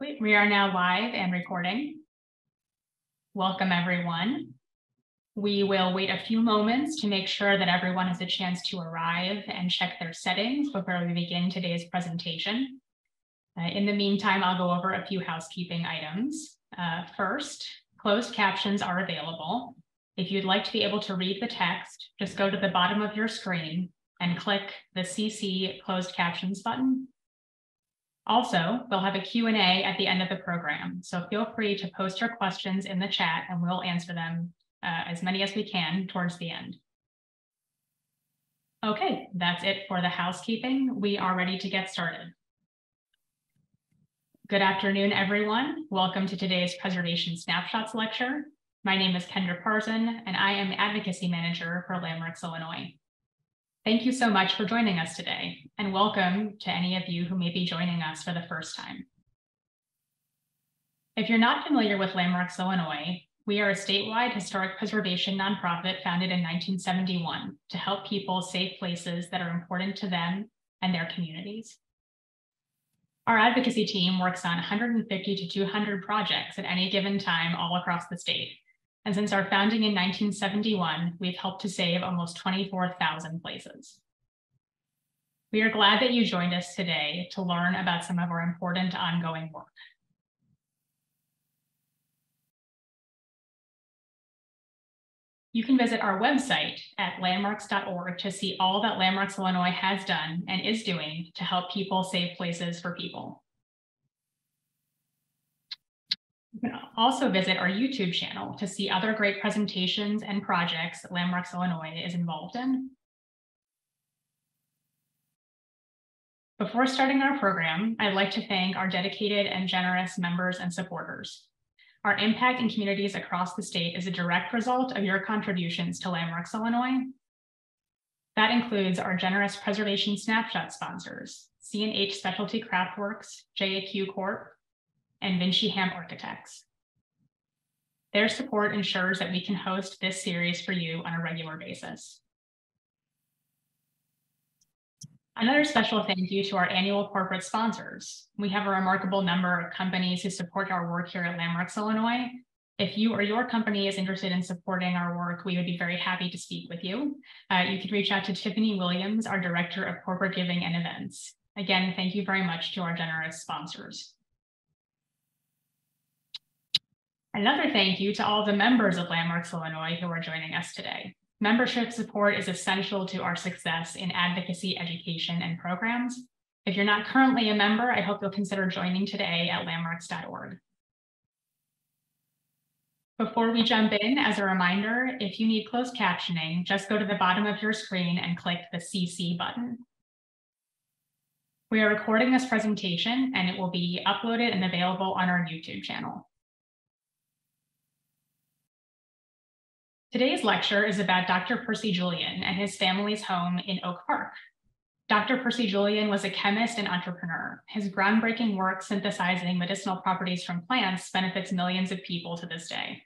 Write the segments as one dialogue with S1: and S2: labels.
S1: We are now live and recording. Welcome, everyone. We will wait a few moments to make sure that everyone has a chance to arrive and check their settings before we begin today's presentation. Uh, in the meantime, I'll go over a few housekeeping items. Uh, first, closed captions are available. If you'd like to be able to read the text, just go to the bottom of your screen and click the CC closed captions button. Also, we'll have a Q&A at the end of the program, so feel free to post your questions in the chat and we'll answer them uh, as many as we can towards the end. Okay, that's it for the housekeeping. We are ready to get started. Good afternoon, everyone. Welcome to today's Preservation Snapshots lecture. My name is Kendra Parzen, and I am Advocacy Manager for Landmarks Illinois. Thank you so much for joining us today, and welcome to any of you who may be joining us for the first time. If you're not familiar with Landmarks Illinois, we are a statewide historic preservation nonprofit founded in 1971 to help people save places that are important to them and their communities. Our advocacy team works on 150 to 200 projects at any given time all across the state. And since our founding in 1971, we've helped to save almost 24,000 places. We are glad that you joined us today to learn about some of our important ongoing work. You can visit our website at landmarks.org to see all that Landmarks Illinois has done and is doing to help people save places for people. You can also visit our YouTube channel to see other great presentations and projects that Landmarks Illinois is involved in. Before starting our program, I'd like to thank our dedicated and generous members and supporters. Our impact in communities across the state is a direct result of your contributions to Landmarks Illinois. That includes our generous preservation snapshot sponsors, C&H Specialty Craftworks, JAQ Corp, and Vinci Hamp Architects. Their support ensures that we can host this series for you on a regular basis. Another special thank you to our annual corporate sponsors. We have a remarkable number of companies who support our work here at Landmarks, Illinois. If you or your company is interested in supporting our work, we would be very happy to speak with you. Uh, you can reach out to Tiffany Williams, our Director of Corporate Giving and Events. Again, thank you very much to our generous sponsors. Another thank you to all the members of Landmarks Illinois who are joining us today. Membership support is essential to our success in advocacy, education, and programs. If you're not currently a member, I hope you'll consider joining today at landmarks.org. Before we jump in, as a reminder, if you need closed captioning, just go to the bottom of your screen and click the CC button. We are recording this presentation and it will be uploaded and available on our YouTube channel. Today's lecture is about Dr. Percy Julian and his family's home in Oak Park. Dr. Percy Julian was a chemist and entrepreneur. His groundbreaking work synthesizing medicinal properties from plants benefits millions of people to this day.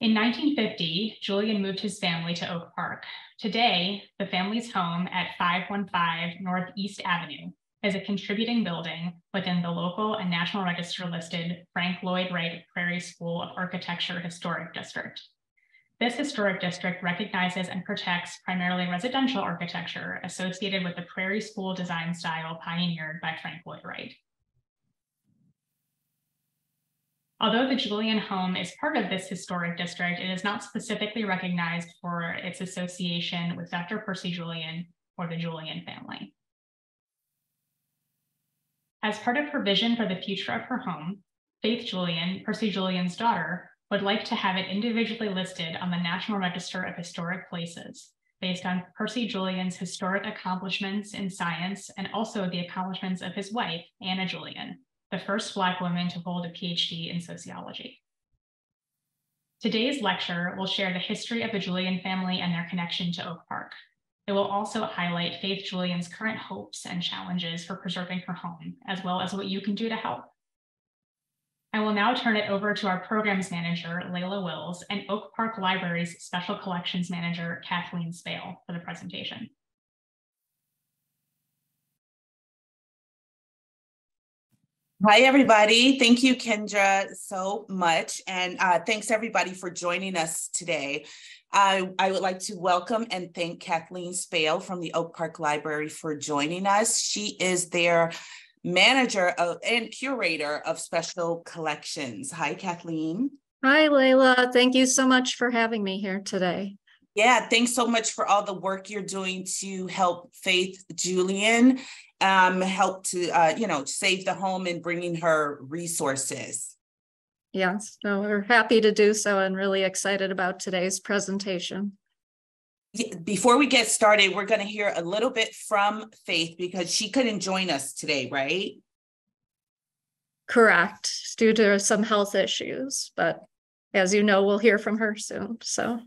S1: In 1950, Julian moved his family to Oak Park. Today, the family's home at 515 Northeast Avenue is a contributing building within the local and National Register listed Frank Lloyd Wright Prairie School of Architecture Historic District. This historic district recognizes and protects primarily residential architecture associated with the Prairie School design style pioneered by Frank Lloyd Wright. Although the Julian home is part of this historic district, it is not specifically recognized for its association with Dr. Percy Julian or the Julian family. As part of her vision for the future of her home, Faith Julian, Percy Julian's daughter, would like to have it individually listed on the National Register of Historic Places based on Percy Julian's historic accomplishments in science and also the accomplishments of his wife, Anna Julian, the first Black woman to hold a PhD in sociology. Today's lecture will share the history of the Julian family and their connection to Oak Park. It will also highlight Faith Julian's current hopes and challenges for preserving her home, as well as what you can do to help. I will now turn it over to our programs manager, Layla Wills, and Oak Park Library's special collections manager, Kathleen Spale, for the presentation.
S2: Hi, everybody. Thank you, Kendra, so much. And uh, thanks, everybody, for joining us today. I, I would like to welcome and thank Kathleen Spale from the Oak Park Library for joining us. She is their manager of, and curator of special collections. Hi, Kathleen.
S3: Hi, Layla. Thank you so much for having me here today.
S2: Yeah, thanks so much for all the work you're doing to help Faith Julian um, help to, uh, you know, save the home and bringing her resources.
S3: Yes, no, we're happy to do so and really excited about today's presentation.
S2: Before we get started, we're going to hear a little bit from Faith because she couldn't join us today, right?
S3: Correct, due to some health issues, but as you know, we'll hear from her soon. So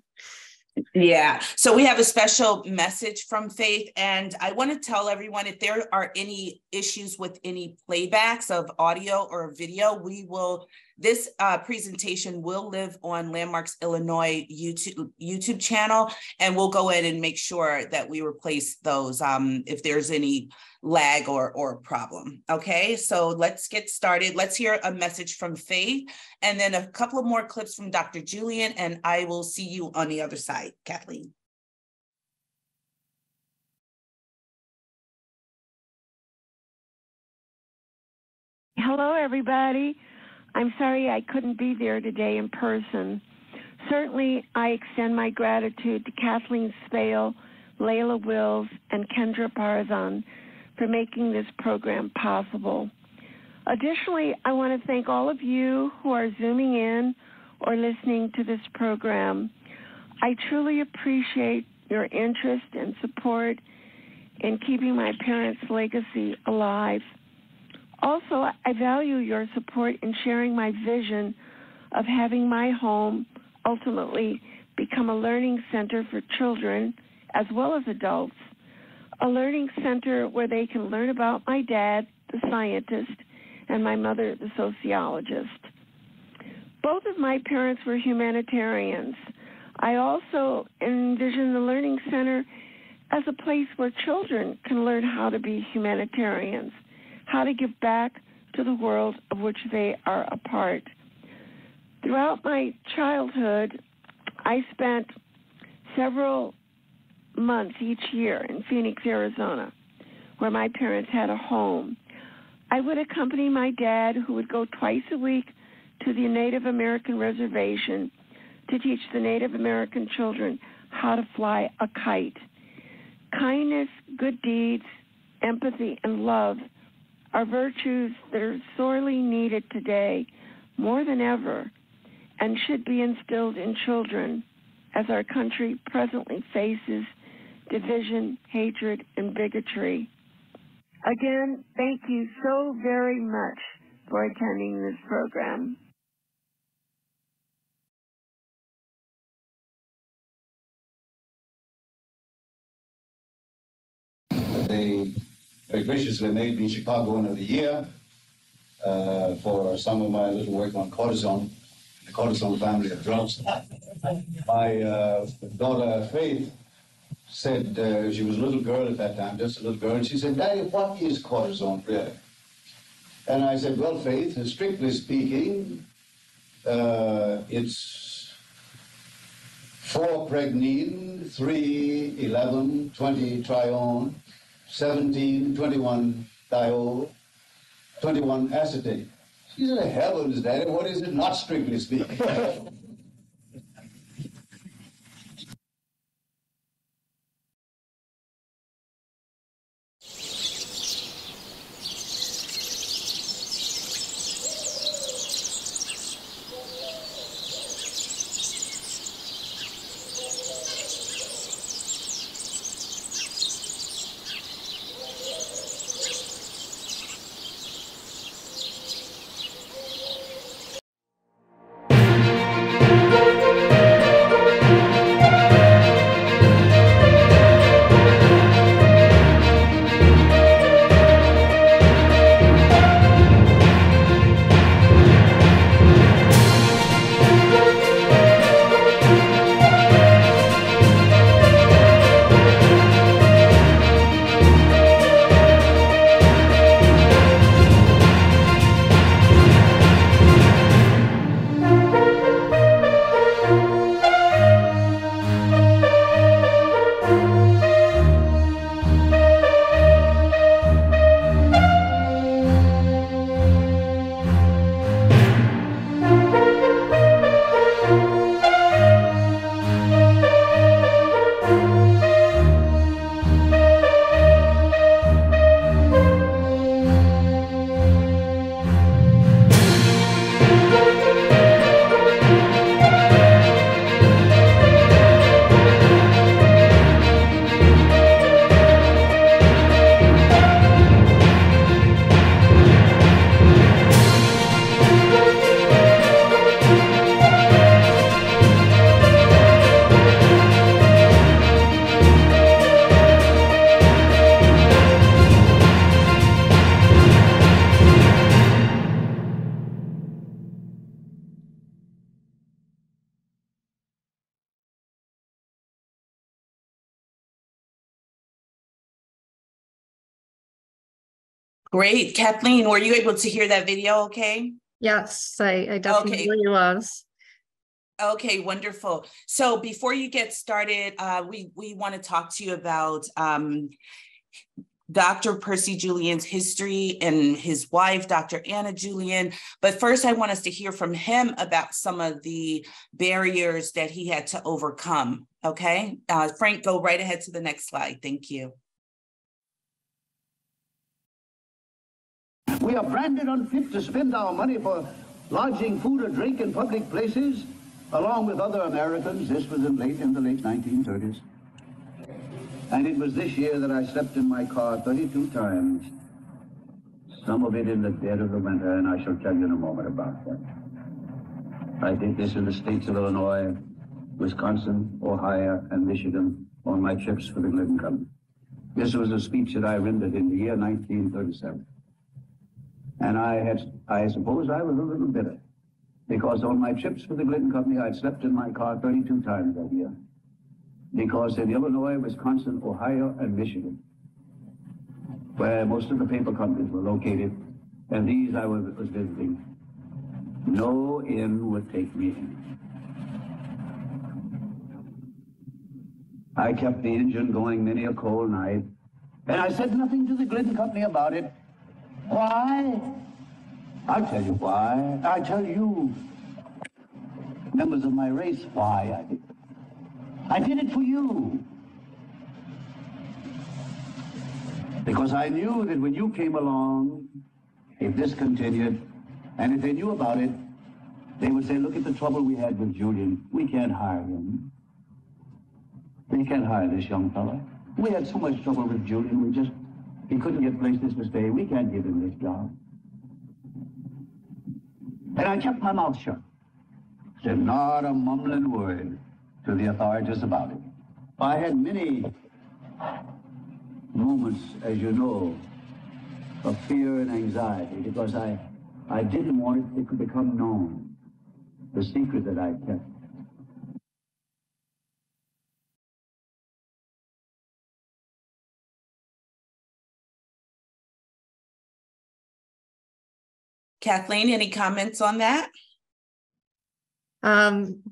S2: yeah. So we have a special message from Faith. And I want to tell everyone if there are any issues with any playbacks of audio or video, we will, this uh, presentation will live on Landmarks Illinois YouTube, YouTube channel. And we'll go in and make sure that we replace those um, if there's any lag or, or problem. Okay. So let's get started. Let's hear a message from Faith and then a couple of more clips from Dr. Julian. And I will see you on the other side. Kathleen.
S4: Hello, everybody. I'm sorry I couldn't be there today in person. Certainly, I extend my gratitude to Kathleen Spale, Layla Wills, and Kendra Parzen for making this program possible. Additionally, I want to thank all of you who are zooming in or listening to this program. I truly appreciate your interest and support in keeping my parents' legacy alive. Also, I value your support in sharing my vision of having my home ultimately become a learning center for children as well as adults, a learning center where they can learn about my dad, the scientist, and my mother, the sociologist. Both of my parents were humanitarians. I also envision the Learning Center as a place where children can learn how to be humanitarians, how to give back to the world of which they are a part. Throughout my childhood, I spent several months each year in Phoenix, Arizona, where my parents had a home. I would accompany my dad, who would go twice a week to the Native American reservation to teach the Native American children how to fly a kite. Kindness, good deeds, empathy, and love are virtues that are sorely needed today more than ever and should be instilled in children as our country presently faces division, hatred, and bigotry. Again, thank you so very much for attending this program.
S5: They very graciously made me Chicagoan of the Year uh, for some of my little work on cortisone, the cortisone family of drugs. My uh, daughter Faith said uh, she was a little girl at that time, just a little girl, and she said, Daddy, what is cortisone really? And I said, well, Faith, strictly speaking, uh, it's 4 pregnene, 3, 11, 20 trione, 17, 21 diol, 21 acetate. She said, heavens, Daddy, what is it not strictly speaking?
S2: Great. Kathleen, were you able to hear that video okay?
S3: Yes, I, I definitely was.
S2: Okay, wonderful. So before you get started, uh, we, we want to talk to you about um, Dr. Percy Julian's history and his wife, Dr. Anna Julian. But first, I want us to hear from him about some of the barriers that he had to overcome. Okay, uh, Frank, go right ahead to the next slide. Thank you.
S6: We are branded unfit to spend our money for lodging, food, or drink in public places, along with other Americans. This was in late in the late 1930s. And it was this year that I slept in my car 32 times, some of it in the dead of the winter, and I shall tell you in a moment about that. I did this in the states of Illinois, Wisconsin, Ohio, and Michigan on my trips for the Glidden Company. This was a speech that I rendered in the year 1937. And I had, I suppose I was a little bitter because on my trips for the Glidden Company, I'd slept in my car 32 times that year because in Illinois, Wisconsin, Ohio, and Michigan, where most of the paper companies were located, and these I was, was visiting, no inn would take me in. I kept the engine going many a cold night, and I said nothing to the Glidden Company about it. Why? I'll tell you why. I tell you, members of my race, why I did it. I did it for you. Because I knew that when you came along, if this continued, and if they knew about it, they would say, look at the trouble we had with Julian. We can't hire him. We can't hire this young fellow. We had so much trouble with Julian, we just, he couldn't get places to stay. We can't give him this job. And I kept my mouth shut. Said not a mumbling word to the authorities about it. I had many moments, as you know, of fear and anxiety because I, I didn't want it to become known, the secret that I kept.
S2: Kathleen, any comments on that?
S3: Um,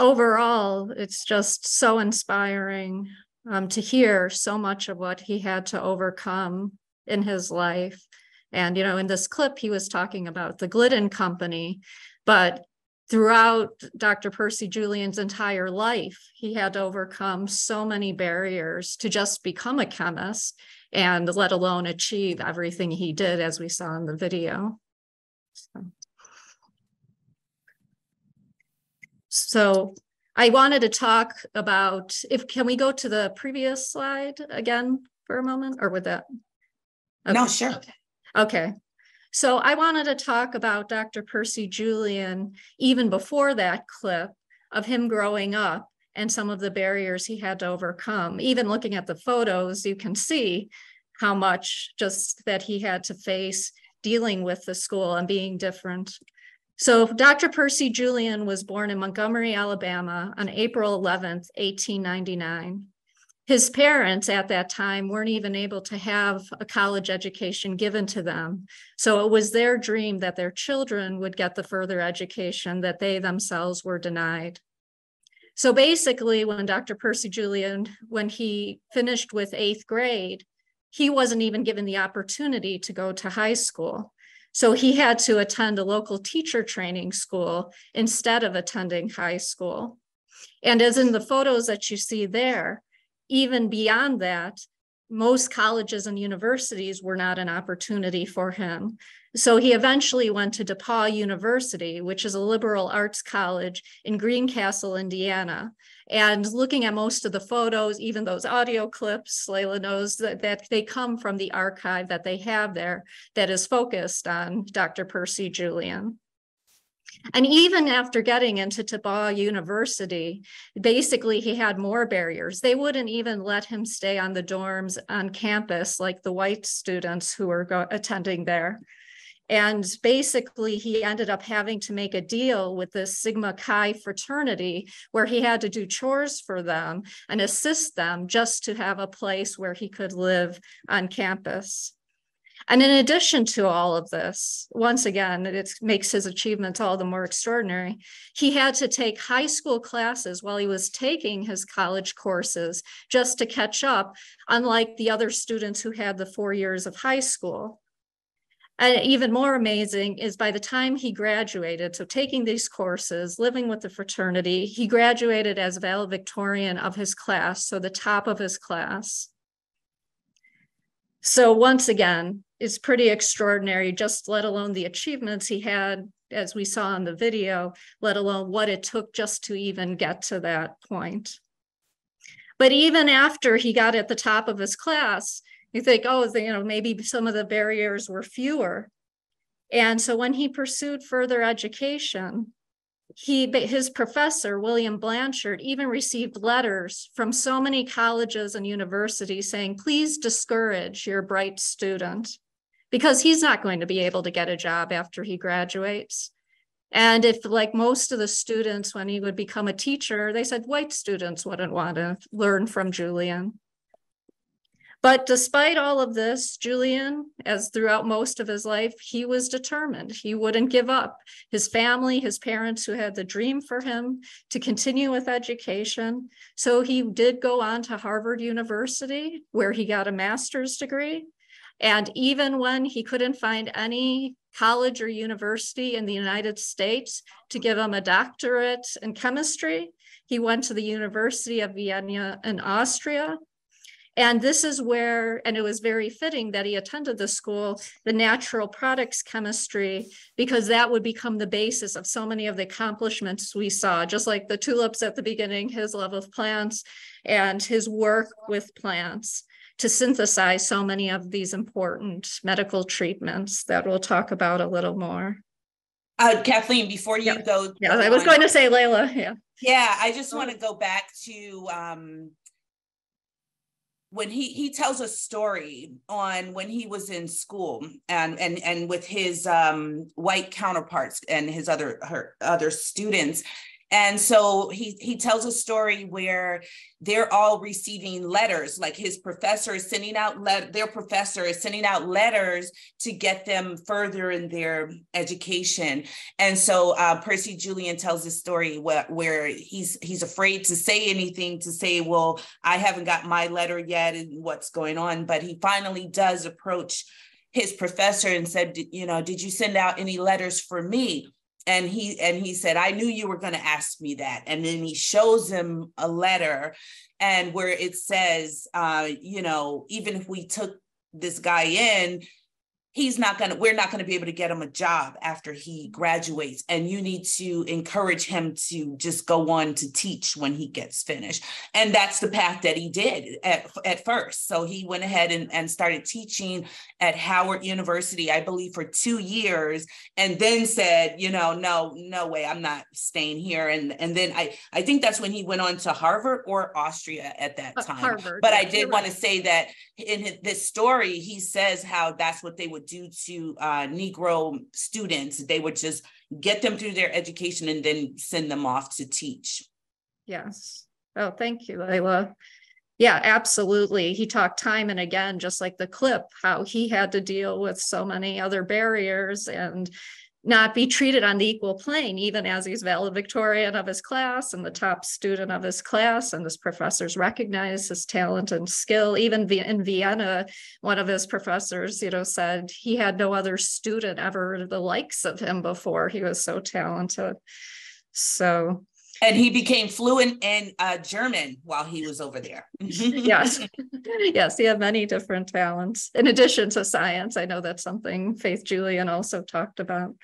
S3: overall, it's just so inspiring um, to hear so much of what he had to overcome in his life. And, you know, in this clip, he was talking about the Glidden Company, but throughout Dr. Percy Julian's entire life, he had to overcome so many barriers to just become a chemist and let alone achieve everything he did, as we saw in the video. So. So I wanted to talk about if can we go to the previous slide again for a moment or with that?
S2: Okay. No, sure.
S3: Okay. So I wanted to talk about Dr. Percy Julian even before that clip of him growing up and some of the barriers he had to overcome. Even looking at the photos, you can see how much just that he had to face dealing with the school and being different so Dr. Percy Julian was born in Montgomery, Alabama on April 11th, 1899. His parents at that time weren't even able to have a college education given to them. So it was their dream that their children would get the further education that they themselves were denied. So basically, when Dr. Percy Julian, when he finished with eighth grade, he wasn't even given the opportunity to go to high school. So he had to attend a local teacher training school instead of attending high school. And as in the photos that you see there, even beyond that, most colleges and universities were not an opportunity for him. So he eventually went to DePauw University, which is a liberal arts college in Greencastle, Indiana. And looking at most of the photos, even those audio clips, Layla knows that, that they come from the archive that they have there that is focused on Dr. Percy Julian. And even after getting into DePauw University, basically he had more barriers. They wouldn't even let him stay on the dorms on campus like the white students who were go- attending there. And basically, he ended up having to make a deal with the Sigma Chi fraternity where he had to do chores for them and assist them just to have a place where he could live on campus. And in addition to all of this, once again, it makes his achievements all the more extraordinary. He had to take high school classes while he was taking his college courses just to catch up, unlike the other students who had the four years of high school. And even more amazing is by the time he graduated, so taking these courses, living with the fraternity, he graduated as valedictorian of his class, so the top of his class. So once again, it's pretty extraordinary, just let alone the achievements he had, as we saw in the video, let alone what it took just to even get to that point. But even after he got at the top of his class, you think, oh, you know, maybe some of the barriers were fewer. And so when he pursued further education, he his professor william blanchard even received letters from so many colleges and universities saying please discourage your bright student because he's not going to be able to get a job after he graduates and if like most of the students when he would become a teacher they said white students wouldn't want to learn from julian but despite all of this, Julian, as throughout most of his life, he was determined. He wouldn't give up. His family, his parents who had the dream for him to continue with education. So he did go on to Harvard University, where he got a master's degree. And even when he couldn't find any college or university in the United States to give him a doctorate in chemistry, he went to the University of Vienna in Austria. And this is where, and it was very fitting that he attended the school, the natural products chemistry, because that would become the basis of so many of the accomplishments we saw, just like the tulips at the beginning, his love of plants and his work with plants to synthesize so many of these important medical treatments that we'll talk about a little more.
S2: Uh, Kathleen, before you go,
S3: yeah, I was going to say Layla. Yeah,
S2: yeah, I just want to go back to um, when he he tells a story on when he was in school and and and with his um, white counterparts and his other her other students and so he he tells a story where they're all receiving letters like his professor is sending out their professor is sending out letters to get them further in their education. And so uh, percy julian tells this story where, where he's he's afraid to say anything to say well i haven't got my letter yet and what's going on but he finally does approach his professor and said you know did you send out any letters for me and he and he said i knew you were going to ask me that. And then he shows him a letter and where it says uh you know even if we took this guy in he's not going to we're not going to be able to get him a job after he graduates and you need to encourage him to just go on to teach when he gets finished. And that's the path that he did at, at first. So he went ahead and, and started teaching at howard university i believe for two years and then said you know no no way i'm not staying here. And and then i i think that's when he went on to harvard or austria at that uh, time. Harvard, but i did want to say that in his, this story he says how that's what they would do to uh, Negro students. They would just get them through their education and then send them off to teach.
S3: Yes. Oh, thank you, Layla. Yeah, absolutely. He talked time and again, just like the clip, how he had to deal with so many other barriers and not be treated on the equal plane, even as he's valedictorian of his class and the top student of his class, and his professors recognize his talent and skill. Even in Vienna, one of his professors, you know, said he had no other student ever the likes of him before. He was so talented. So
S2: and he became fluent in uh, German while he was over there.
S3: yes, yes, he had many different talents in addition to science. I know that's something Faith Julian also talked about.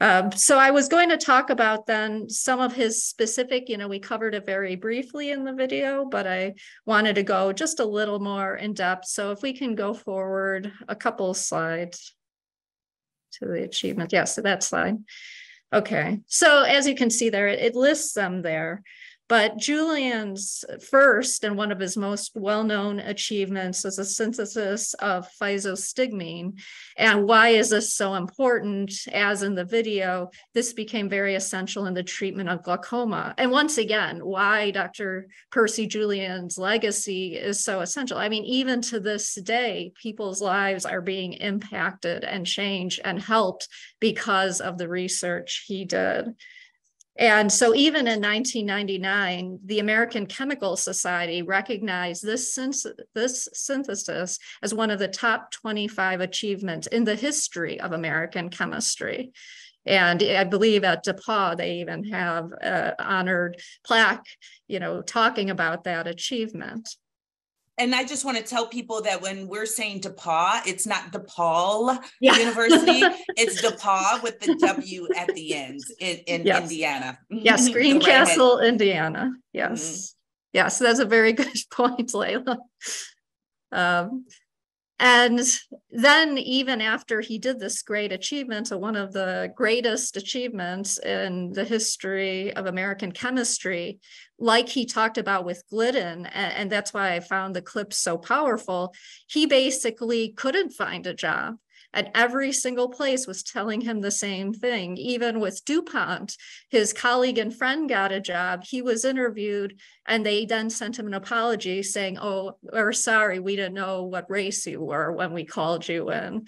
S3: Um, so I was going to talk about then some of his specific, you know, we covered it very briefly in the video, but I wanted to go just a little more in depth. So if we can go forward a couple slides to the achievement. Yes, yeah, so that slide. Okay, so as you can see there, it, lists them there. But Julian's first and one of his most well-known achievements was a synthesis of physostigmine. And why is this so important? As in the video, this became very essential in the treatment of glaucoma. And once again, why Dr. Percy Julian's legacy is so essential. I mean, even to this day, people's lives are being impacted and changed and helped because of the research he did. And so even in 1999, the American Chemical Society recognized this, this synthesis as one of the top 25 achievements in the history of American chemistry. And I believe at DePauw, they even have honored plaque, you know, talking about that achievement
S2: and I just want to tell people that when we're saying DePauw, it's not DePaul yeah. University, it's DePauw with the W at the end in, in yes. Indiana.
S3: Yes, Greencastle, Indiana. Yes. Mm-hmm. Yes, that's a very good point, Layla. Um, and then, even after he did this great achievement, one of the greatest achievements in the history of American chemistry, like he talked about with Glidden, and, and that's why I found the clip so powerful, he basically couldn't find a job. And every single place was telling him the same thing. Even with DuPont, his colleague and friend got a job. He was interviewed, and they then sent him an apology saying, Oh, we're sorry, we didn't know what race you were when we called you in.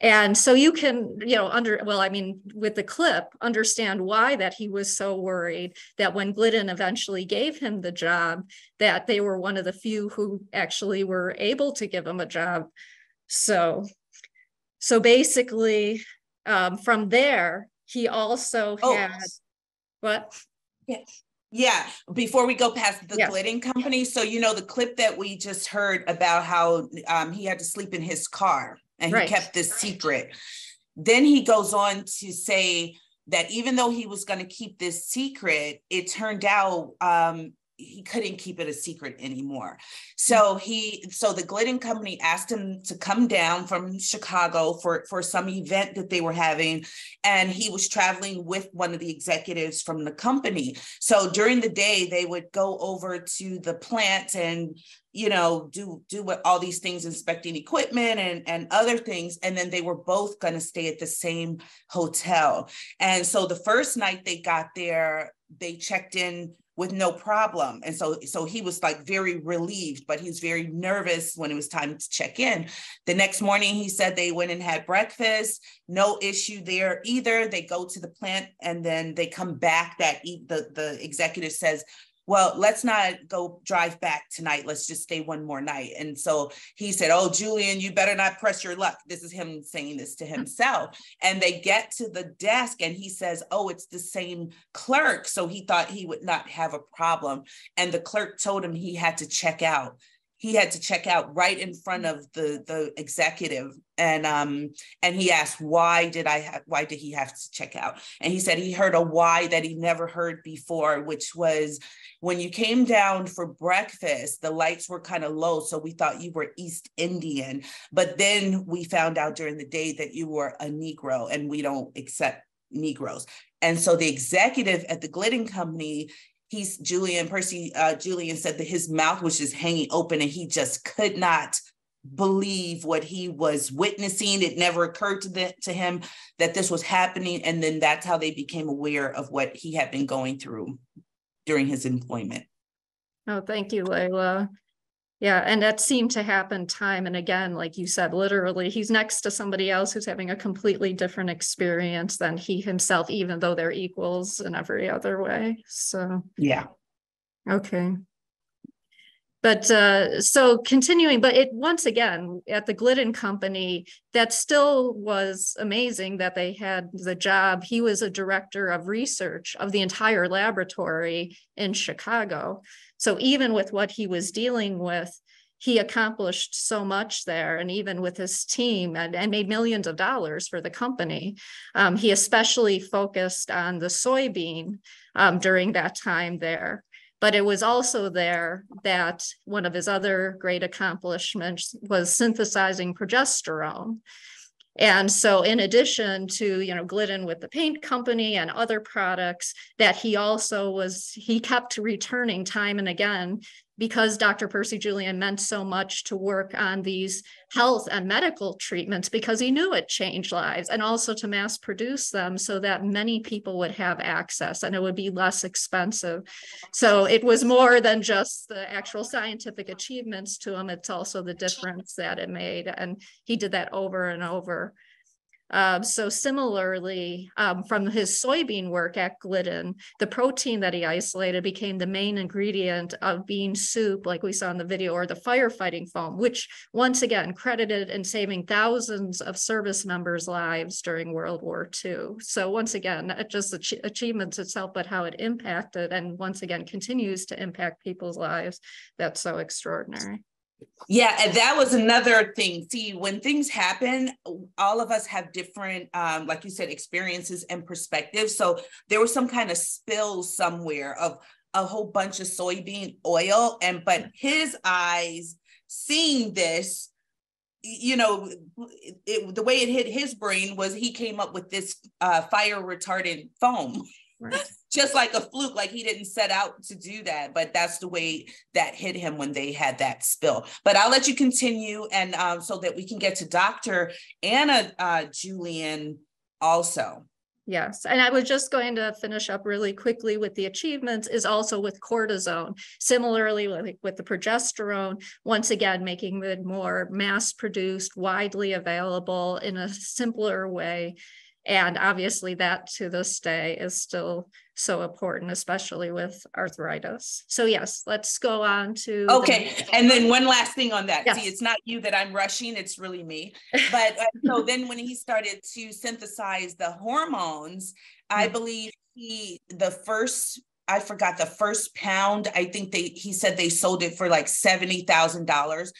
S3: And so you can, you know, under, well, I mean, with the clip, understand why that he was so worried that when Glidden eventually gave him the job, that they were one of the few who actually were able to give him a job. So so basically, um, from there, he also oh. had what?
S2: Yeah. Yeah, before we go past the yeah. Glidden company, so you know the clip that we just heard about how um, he had to sleep in his car and right. he kept this secret. Then he goes on to say that even though he was going to keep this secret, it turned out um, he couldn't keep it a secret anymore. Hmm. So he so the Glidden company asked him to come down from Chicago for for some event that they were having and he was traveling with one of the executives from the company. So during the day they would go over to the plant and you know do do what all these things inspecting equipment and and other things and then they were both going to stay at the same hotel. And so the first night they got there they checked in with no problem. And so, so he was like very relieved, but he was very nervous when it was time to check in. The next morning, he said they went and had breakfast, no issue there either. They go to the plant and then they come back that e- the, the executive says, well, let's not go drive back tonight. Let's just stay one more night. And so he said, Oh, Julian, you better not press your luck. This is him saying this to hmm. himself. And they get to the desk and he says, Oh, it's the same clerk. So he thought he would not have a problem. And the clerk told him he had to check out he had to check out right in front of the the executive. And um and he asked why did i have why did he have to check out? And he said he heard a why that he never heard before which was when you came down for breakfast the lights were kind of low so we thought you were east indian. But then we found out during the day that you were a negro and we don't accept Negroes. And so the executive at the Glidden Company he's Julian Percy uh, Julian said that his mouth was just hanging open and he just could not believe what he was witnessing. It never occurred to the, to him that this was happening, and then that's how they became aware of what he had been going through during his employment.
S3: Oh, thank you, Layla. Yeah, and that seemed to happen time and again, like you said, literally, he's next to somebody else who's having a completely different experience than he himself, even though they're equals in every other way. So,
S2: yeah.
S3: Okay. But uh, so continuing, but it once again at the Glidden Company, that still was amazing that they had the job. He was a director of research of the entire laboratory in Chicago. So even with what he was dealing with, he accomplished so much there. And even with his team and, and made millions of dollars for the company um, he especially focused on the soybean um, during that time there. But it was also there that one of his other great accomplishments was synthesizing progesterone And so in addition to, you know, Glidden with the paint company and other products that he also was, he kept returning time and again because Dr. Percy Julian meant so much to work on these health and medical treatments because he knew it changed lives and also to mass produce them so that many people would have access and it would be less expensive. So it was more than just the actual scientific achievements to him, it's also the difference that it made. And he did that over and over. Um, so similarly, um, from his soybean work at Glidden, the protein that he isolated became the main ingredient of bean soup, like we saw in the video, or the firefighting foam, which once again credited in saving thousands of service members' lives during World War II. So once again, not just the achievements itself, but how it impacted and once again continues to impact people's lives. That's so extraordinary.
S2: Yeah, and that was another thing. See, when things happen, all of us have different, um, like you said, experiences and perspectives. So there was some kind of spill somewhere of a whole bunch of soybean oil, and but his eyes seeing this, you know, it, the way it hit his brain was he came up with this uh, fire retardant foam. Right. Just like a fluke, like he didn't set out to do that, but that's the way that hit him when they had that spill. But I'll let you continue, and um, so that we can get to Dr. Anna uh, Julian also.
S3: Yes, and I was just going to finish up really quickly with the achievements is also with cortisone. Similarly, with, with the progesterone, once again, making it more mass produced, widely available in a simpler way. And obviously, that to this day is still so important, especially with arthritis. So, yes, let's go on to.
S2: Okay. The- and then one last thing on that. Yes. See, it's not you that I'm rushing, it's really me. But uh, so then when he started to synthesize the hormones, I mm. believe he, the first I forgot the first pound. I think they he said they sold it for like seventy thousand dollars.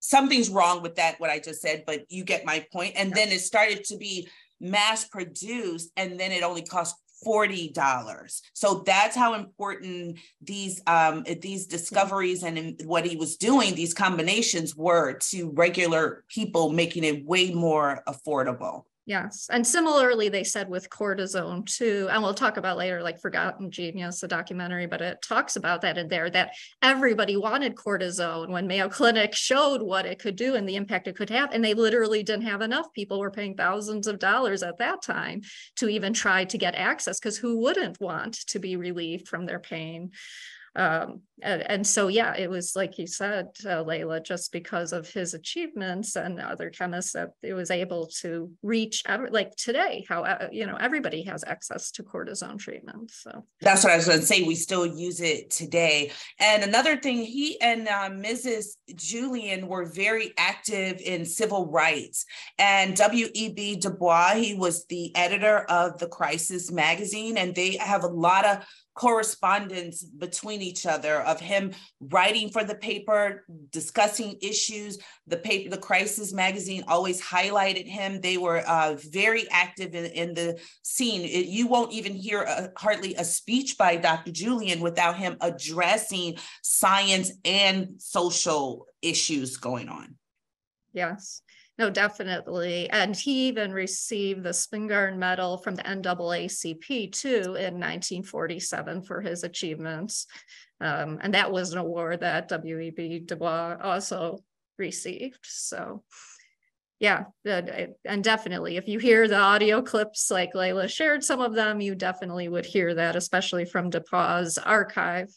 S2: Something's wrong with that, what I just said, but you get my point. And then it started to be mass produced and then it only cost $40 so that's how important these um these discoveries and what he was doing these combinations were to regular people making it way more affordable
S3: Yes. And similarly, they said with cortisone too, and we'll talk about later, like Forgotten Genius, the documentary, but it talks about that in there that everybody wanted cortisone when Mayo Clinic showed what it could do and the impact it could have. And they literally didn't have enough. People were paying thousands of dollars at that time to even try to get access because who wouldn't want to be relieved from their pain? Um, and, and, so, yeah, it was like you said, uh, Layla, just because of his achievements and other chemists that it was able to reach, like today, how, uh, you know, everybody has access to cortisone treatment. So
S2: that's what I was going to say. We still use it today. And another thing, he and uh, Mrs. Julian were very active in civil rights. And W.E.B. Du Bois, he was the editor of the Crisis magazine, and they have a lot of correspondence between each other of him writing for the paper discussing issues. The paper the crisis magazine always highlighted him. They were uh, very active in, in the scene. It, you won't even hear a, hardly a speech by dr julian without him addressing science and social issues going on.
S3: Yes no, definitely. And he even received the Spingarn Medal from the NAACP too in 1947 for his achievements. Um, and that was an award that W.E.B. Du Bois also received. So, yeah, and definitely, if you hear the audio clips like Layla shared some of them, you definitely would hear that, especially from Du Bois' archive.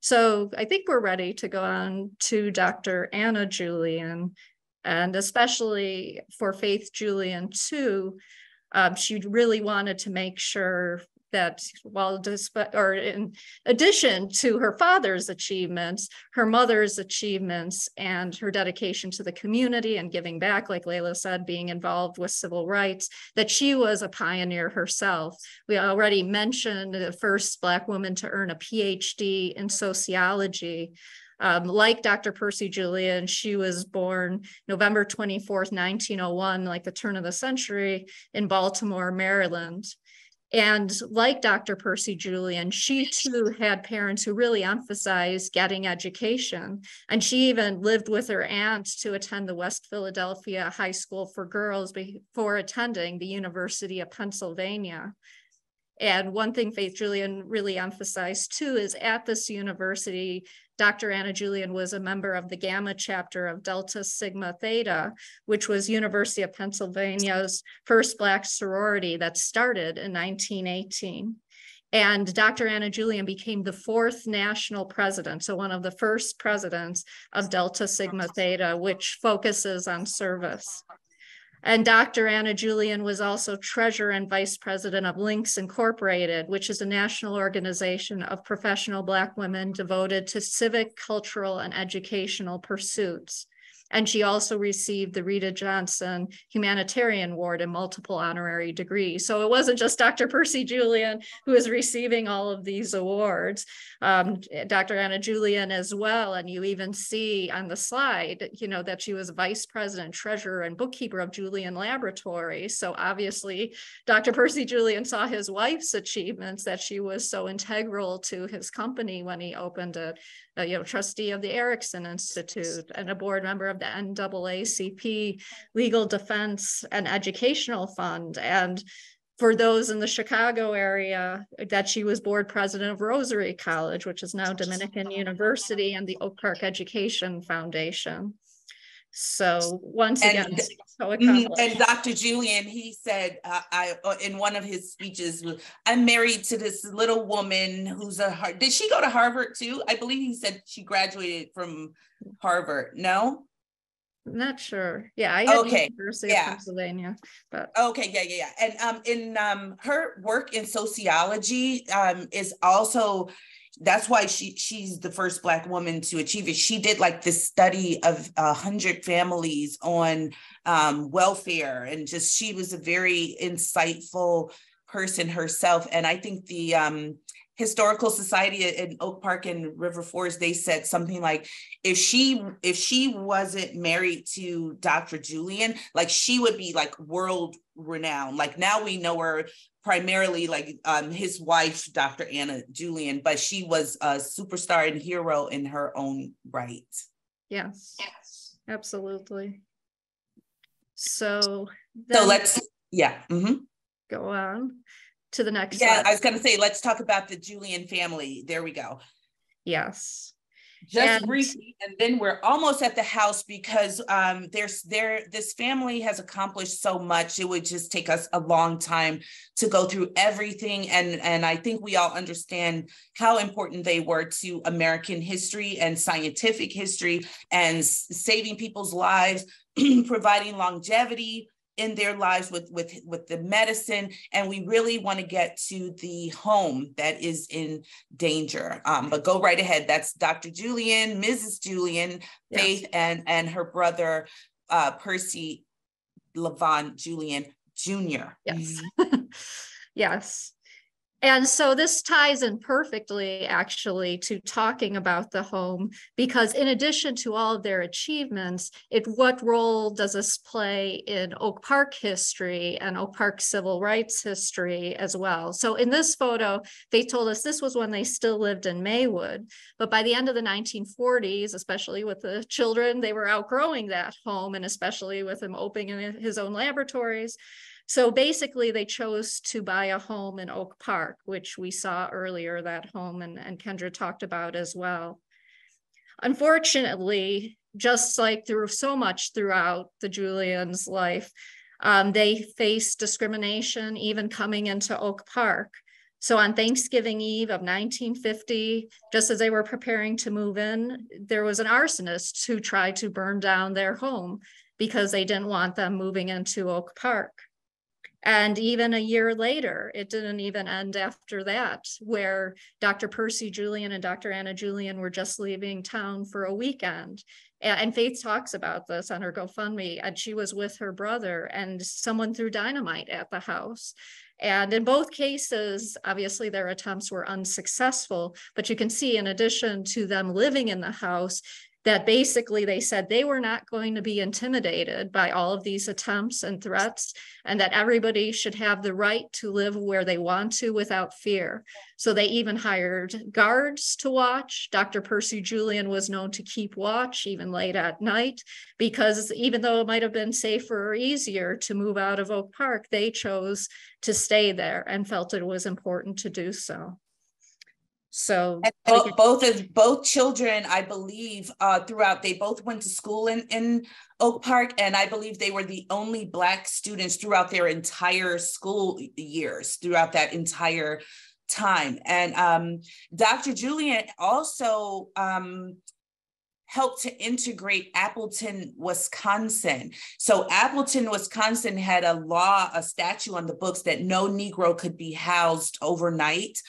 S3: So I think we're ready to go on to Dr. Anna Julian and especially for Faith Julian too, um, she really wanted to make sure that while or in addition to her father's achievements, her mother's achievements and her dedication to the community and giving back, like Layla said, being involved with civil rights, that she was a pioneer herself. We already mentioned the first Black woman to earn a PhD in sociology. Um, like Dr. Percy Julian, she was born November 24th, 1901, like the turn of the century in Baltimore, Maryland. And like Dr. Percy Julian, she too had parents who really emphasized getting education. And she even lived with her aunt to attend the West Philadelphia High School for Girls before attending the University of Pennsylvania. And one thing Faith Julian really emphasized too is at this university, Dr. Anna Julian was a member of the Gamma chapter of Delta Sigma Theta, which was University of Pennsylvania's first Black sorority that started in 1918. And Dr. Anna Julian became the fourth national president, so one of the first presidents of Delta Sigma Theta, which focuses on service. And Dr. Anna Julian was also treasurer and vice president of Links Incorporated, which is a national organization of professional Black women devoted to civic, cultural, and educational pursuits. And she also received the Rita Johnson Humanitarian Award and multiple honorary degrees. So it wasn't just Dr. Percy Julian who is receiving all of these awards, um, Dr. Anna Julian as well. And you even see on the slide, you know, that she was vice president, treasurer, and bookkeeper of Julian Laboratory. So obviously, Dr. Percy Julian saw his wife's achievements that she was so integral to his company when he opened it you know, trustee of the Erikson Institute and a board member of the NAACP Legal Defense and Educational Fund. And for those in the Chicago area, that she was board president of Rosary College, which is now Dominican University, and the Oak Park Education Foundation. So once
S2: And-
S3: again, so
S2: Mhm. And Dr. Julian, he said, uh, I, uh, in one of his speeches, I'm married to this little woman who's a, Har- did she go to Harvard too? I believe he said she graduated from Harvard, no?
S3: Not sure. Yeah, I
S2: Okay,
S3: University
S2: yeah.
S3: of Pennsylvania, but
S2: Okay, yeah, yeah, yeah. And um, in um, her work in sociology um, is also that's why she she's the first black woman to achieve it. She did like this study of a hundred families on um, welfare, and just she was a very insightful person herself. And I think the um, historical society in Oak Park and River Forest they said something like if she if she wasn't married to Dr. Julian, like she would be like world renowned. Like now we know her primarily like um his wife, Dr. Anna Julian, but she was a superstar and hero in her own right.
S3: yes, yes absolutely. So
S2: So let's yeah. mm-hmm.
S3: go on to the next
S2: Yeah. I was gonna say, let's talk about the Julian family. There we go.
S3: Yes.
S2: just
S3: And-
S2: briefly and then we're almost at the house because um there's there this family has accomplished so much it would just take us a long time to go through everything and and i think we all understand how important they were to american history and scientific history and saving people's lives providing longevity in their lives with with with the medicine and we really want to get to the home that is in danger. Um, but go right ahead. That's Dr. Julian, Mrs. Julian,
S3: Yes.
S2: Faith, and and her brother uh, Percy Levon Julian Jr.
S3: Yes. yes. And so this ties in perfectly actually to talking about the home because in addition to all of their achievements, it what role does this play in Oak Park history and Oak Park civil rights history as well? So in this photo, they told us this was when they still lived in Maywood, but by the end of the 1940s, especially with the children, they were outgrowing that home and especially with him opening his own laboratories. So basically, they chose to buy a home in Oak Park, which we saw earlier, that home, and, and Kendra talked about as well. Unfortunately, just like through so much throughout the Julian's life, um, they faced discrimination even coming into Oak Park. So on Thanksgiving Eve of 1950, just as they were preparing to move in, there was an arsonist who tried to burn down their home because they didn't want them moving into Oak Park. And even a year later, it didn't even end after that, where Dr. Percy Julian and Dr. Anna Julian were just leaving town for a weekend. And Faith talks about this on her GoFundMe, and she was with her brother, and someone threw dynamite at the house. And in both cases, obviously their attempts were unsuccessful, but you can see in addition to them living in the house, that basically they said they were not going to be intimidated by all of these attempts and threats, and that everybody should have the right to live where they want to without fear. So they even hired guards to watch. Dr. Percy Julian was known to keep watch even late at night because even though it might have been safer or easier to move out of Oak Park, they chose to stay there and felt it was important to do so. So
S2: both, both of both children, I believe, uh, throughout they both went to school in in Oak Park, and I believe they were the only black students throughout their entire school years, throughout that entire time. And um, Dr. Julian also um, helped to integrate Appleton, Wisconsin. So Appleton, Wisconsin had a law, a statute on the books that no Negro could be housed overnight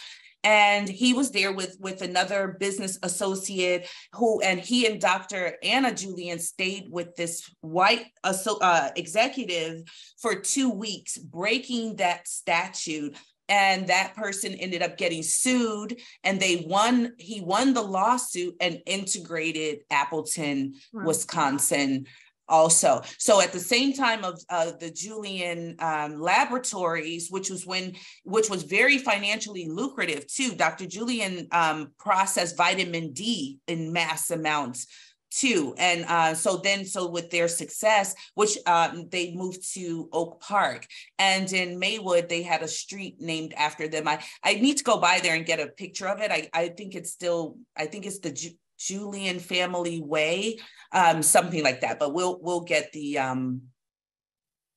S2: and he was there with with another business associate who and he and dr anna julian stayed with this white uh, executive for two weeks breaking that statute and that person ended up getting sued and they won he won the lawsuit and integrated appleton wow. wisconsin also. So at the same time of uh, the Julian um, laboratories, which was when, which was very financially lucrative too, Dr. Julian um, processed vitamin D in mass amounts too. And uh, so then, so with their success, which um, they moved to Oak Park, and in Maywood they had a street named after them. I I need to go by there and get a picture of it. I I think it's still I think it's the Julian Family Way um, something like that. But we'll we'll get the um,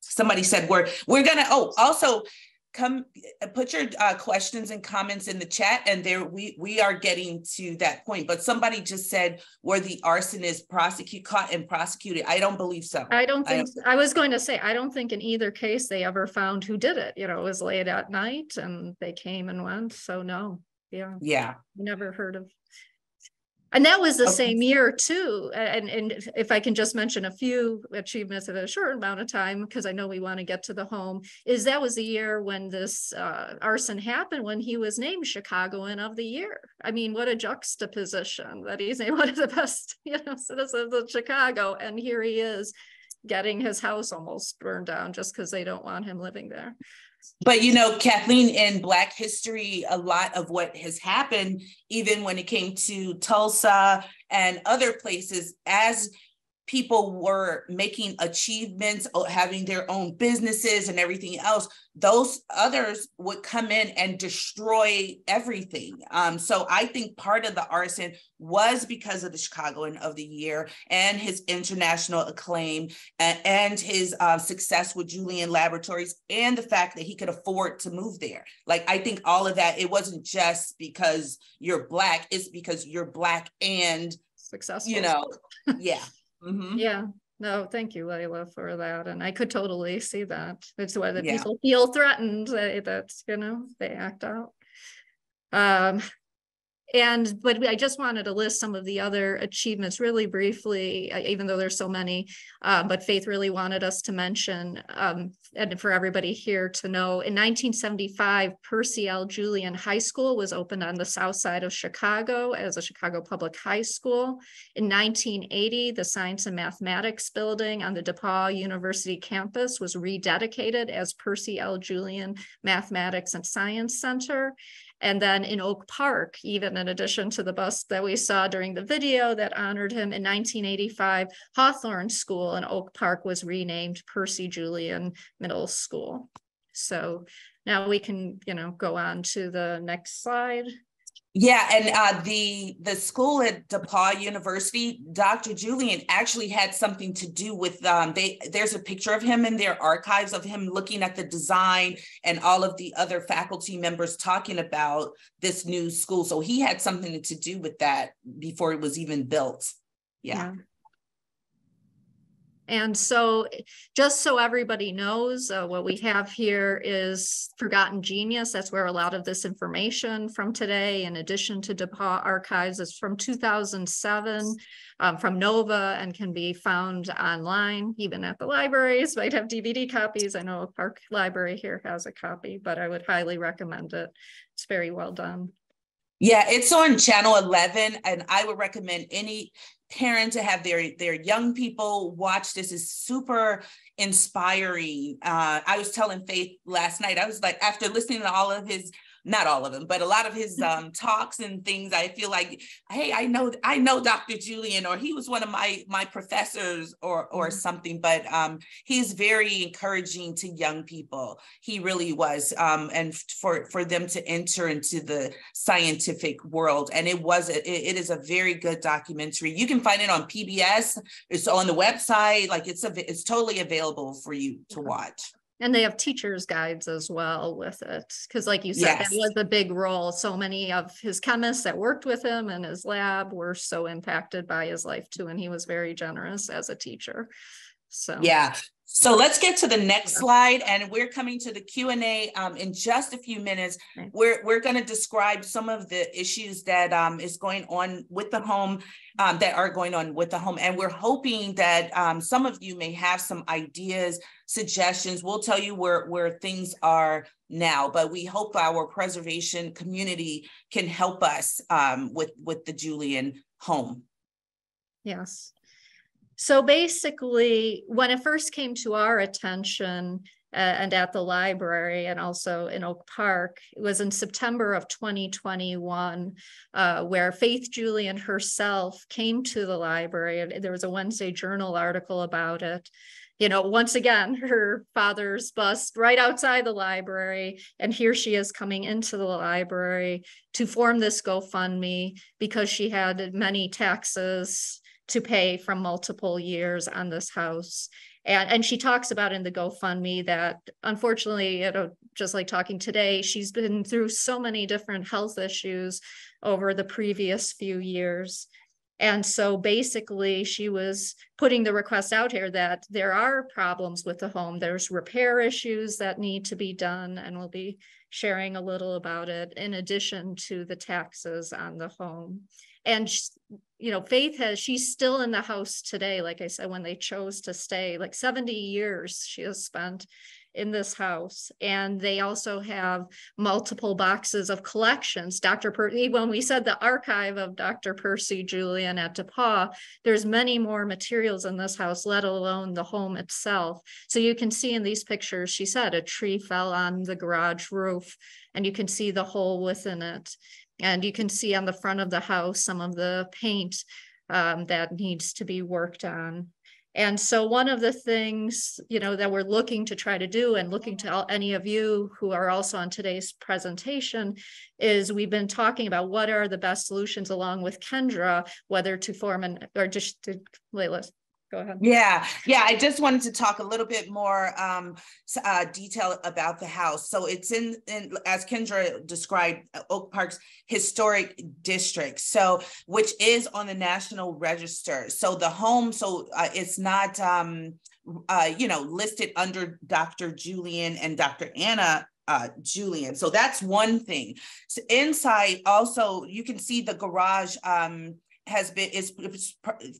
S2: somebody said we're we're gonna oh also come put your uh, questions and comments in the chat and there we we are getting to that point but somebody just said were the arsonists prosecuted caught and prosecuted. I don't believe so.
S3: I don't think I, don't, I was going to say i don't think in either case they ever found who did it. You know it was late at night and they came and went so no. Yeah.
S2: Yeah.
S3: Never heard of and that was the okay. same year too. And, and if I can just mention a few achievements in a short amount of time, because I know we want to get to the home, is that was the year when this uh, arson happened when he was named Chicagoan of the Year. I mean, what a juxtaposition that he's named one of the best, you know, citizens of Chicago. And here he is getting his house almost burned down just because they don't want him living there
S2: but you know kathleen in black history a lot of what has happened even when it came to tulsa and other places as people were making achievements, having their own businesses and everything else, those others would come in and destroy everything. Um, so I think part of the arson was because of the Chicagoan of the Year and his international acclaim and, and his uh, success with Julian Laboratories and the fact that he could afford to move there. Like, I think all of that, it wasn't just because you're Black, it's because you're Black and
S3: successful.
S2: You know, yeah.
S3: Mm-hmm. Yeah. No, thank you, Layla, for that. And I could totally see that. It's why the yeah. people feel threatened that, you know, they act out. Um, and but I just wanted to list some of the other achievements really briefly, even though there's so many. Uh, but Faith really wanted us to mention, um, and for everybody here to know, in 1975, Percy L. Julian High School was opened on the south side of Chicago as a Chicago Public High School. In 1980, the Science and Mathematics Building on the DePauw University campus was rededicated as Percy L. Julian Mathematics and Science Center. And then in Oak Park, even in addition to the bust that we saw during the video that honored him in 1985, Hawthorne School in Oak Park was renamed Percy Julian Middle School. So now we can, you know, go on to the next slide.
S2: Yeah, and uh, the the school at DePauw University, Dr. Julian actually had something to do with. Um, they there's a picture of him in their archives of him looking at the design and all of the other faculty members talking about this new school. So he had something to do with that before it was even built. yeah. yeah.
S3: And so just so everybody knows, uh, what we have here is Forgotten Genius. That's where a lot of this information from today, in addition to DePauw Archives, is from 2007 um, from Nova and can be found online, even at the libraries, might have DVD copies. I know Oak Park Library here has a copy, but I would highly recommend it. It's very well done.
S2: Yeah, it's on channel 11 and I would recommend any parent to have their their young people watch this is super inspiring. Uh, I was telling Faith last night, I was like, after listening to all of his not all of them, but a lot of his um, talks and things, I feel like, hey, I know, I know Dr. Julian, or he was one of my my professors, or or mm-hmm. something. But um, he's very encouraging to young people. He really was, um, and for for them to enter into the scientific world. And it was, it, it is a very good documentary. You can find it on PBS. It's on the website. Like it's a, it's totally available for you to watch.
S3: And they have teachers' guides as well with it. Because, like you said, yes. that was a big role. So many of his chemists that worked with him in his lab were so impacted by his life too. And he was very generous as a teacher. So,
S2: yeah. So let's get to the next slide, and we're coming to the Q and A um, in just a few minutes. We're we're going to describe some of the issues that um, is going on with the home, um, that are going on with the home, and we're hoping that um, some of you may have some ideas, suggestions. We'll tell you where where things are now, but we hope our preservation community can help us um, with with the Julian home.
S3: Yes. So basically, when it first came to our attention uh, and at the library and also in Oak Park, it was in September of 2021, uh, where Faith Julian herself came to the library. And there was a Wednesday Journal article about it you know, once again, her father's bust right outside the library. And here she is coming into the library to form this GoFundMe because she had many taxes to pay from multiple years on this house. And, and she talks about in the GoFundMe that unfortunately, you know, just like talking today, she's been through so many different health issues over the previous few years. And so basically, she was putting the request out here that there are problems with the home. There's repair issues that need to be done, and we'll be sharing a little about it in addition to the taxes on the home and you know faith has she's still in the house today like i said when they chose to stay like 70 years she has spent in this house. And they also have multiple boxes of collections. Dr Percy, when we said the archive of dr percy julian at DePauw there's many more materials in this house let alone the home itself. So you can see in these pictures she said a tree fell on the garage roof and you can see the hole within it and you can see on the front of the house some of the paint um, that needs to be worked on. And so one of the things, you know, that we're looking to try to do and looking to all, any of you who are also on today's presentation is we've been talking about what are the best solutions along with Kendra, whether to form an, or just to, go ahead.
S2: Yeah, yeah. I just wanted to talk a little bit more um, uh, detail about the house. So it's in, in, as Kendra described, uh, Oak Park's historic district. So which is on the National Register. So the home, so uh, it's not, um, uh, you know, listed under Dr. Julian and Dr. Anna uh, Julian. So that's one thing. So inside also, you can see the garage um, has been is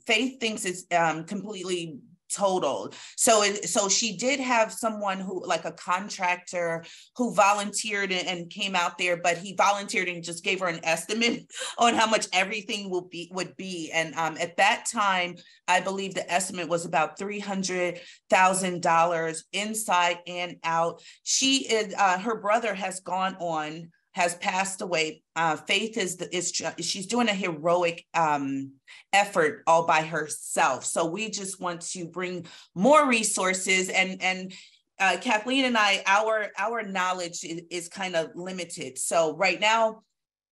S2: faith thinks it's um, completely totaled. So it, so she did have someone who like a contractor who volunteered and came out there, but he volunteered and just gave her an estimate on how much everything will be would be. And um, at that time, I believe the estimate was about three hundred thousand dollars inside and out. She is uh, her brother has gone on has passed away. Uh, Faith is the, is she's doing a heroic um, effort all by herself. So we just want to bring more resources and and uh, Kathleen and I, our our knowledge is, is kind of limited. So right now,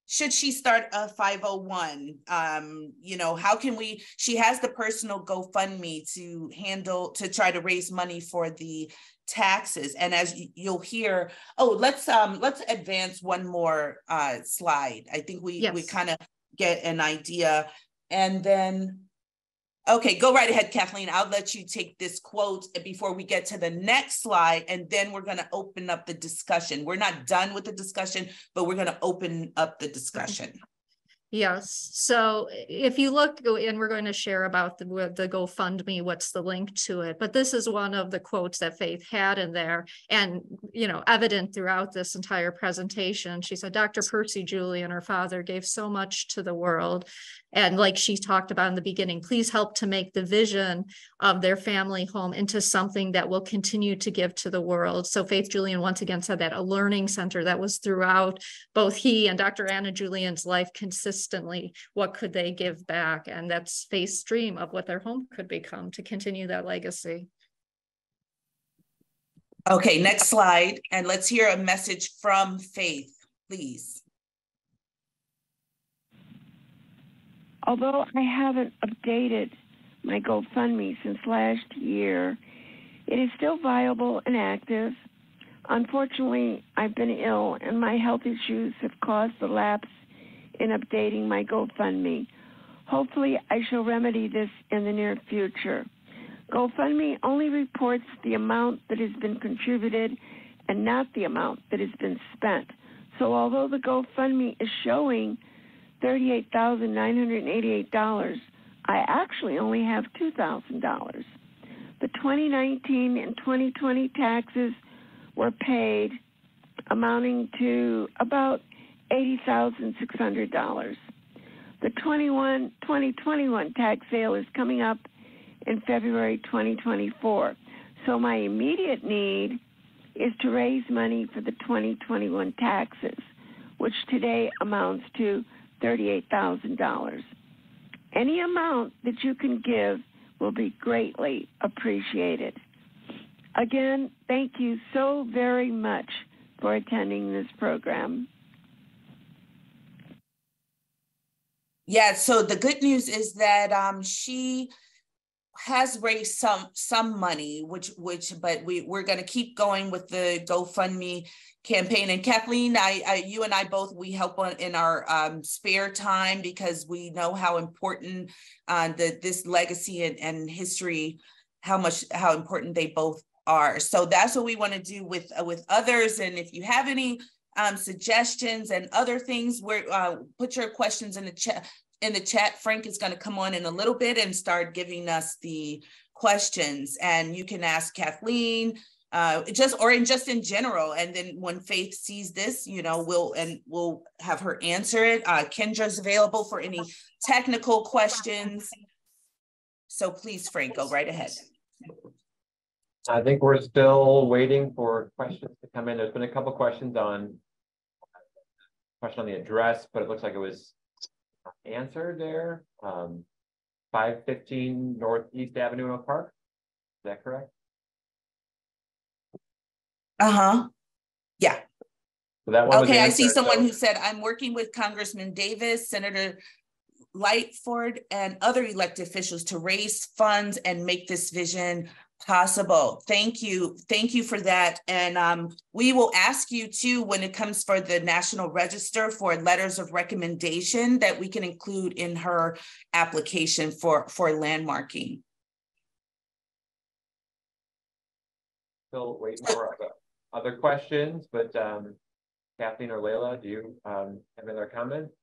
S2: should she start a 501 um you know how can we she has the personal gofundme to handle to try to raise money for the taxes and as you'll hear oh let's um let's advance one more uh slide. I think we yes. we kind of get an idea. And then okay go right ahead kathleen. I'll let you take this quote before we get to the next slide and then we're going to open up the discussion. We're not done with the discussion but we're going to open up the discussion
S3: Yes, so if you look, and we're going to share about the, the GoFundMe, what's the link to it? But this is one of the quotes that Faith had in there and, you know, evident throughout this entire presentation. She said, Dr. Percy Julian, her father, gave so much to the world. And like she talked about in the beginning, please help to make the vision of their family home into something that will continue to give to the world. So Faith Julian once again said that a learning center that was throughout both he and Dr. Anna Julian's life consistently, what could they give back? And that space dream of what their home could become to continue that legacy.
S2: Okay, next slide. And let's hear a message from Faith, please.
S4: Although I haven't updated my GoFundMe since last year, it is still viable and active. Unfortunately, I've been ill and my health issues have caused the lapse in updating my GoFundMe. Hopefully, I shall remedy this in the near future. GoFundMe only reports the amount that has been contributed and not the amount that has been spent. So, although the GoFundMe is showing $38,988, I actually only have $2,000. The 2019 and 2020 taxes were paid amounting to about $80,600. The 21, 2021 tax sale is coming up in February 2024. So my immediate need is to raise money for the 2021 taxes, which today amounts to $38,000. Any amount that you can give will be greatly appreciated. Again, thank you so very much for attending this program.
S2: Yeah, so the good news is that um, she has raised some some money, which which but we we're going to keep going with the GoFundMe campaign. And Kathleen, I, I, you and I both, we help on in our um, spare time because we know how important uh, the this legacy and, and history, how much how important they both are. So that's what we want to do with uh, with others. And if you have any um, suggestions and other things, where uh, put your questions in the chat. In the chat, Frank is going to come on in a little bit and start giving us the questions. And you can ask Kathleen, uh, just or in just in general. And then when Faith sees this, you know, we'll and we'll have her answer it. Uh, Kendra's available for any technical questions. So please, Frank, go right ahead.
S7: I think we're still waiting for questions to come in. There's been a couple questions on question on the address, but it looks like it was answered there. Um, 515 Northeast Avenue Oak Park. Is that correct?
S2: Uh-huh. Yeah.
S7: So that one
S2: okay, I see someone so. who said, I'm working with Congressman Davis, Senator Lightford, and other elected officials to raise funds and make this vision possible. Thank you. Thank you for that. And um, we will ask you too, when it comes for the National Register for letters of recommendation that we can include in her application for, for landmarking.
S7: Still waiting for other questions, but um, Kathleen or Layla, do you um, have any other comments?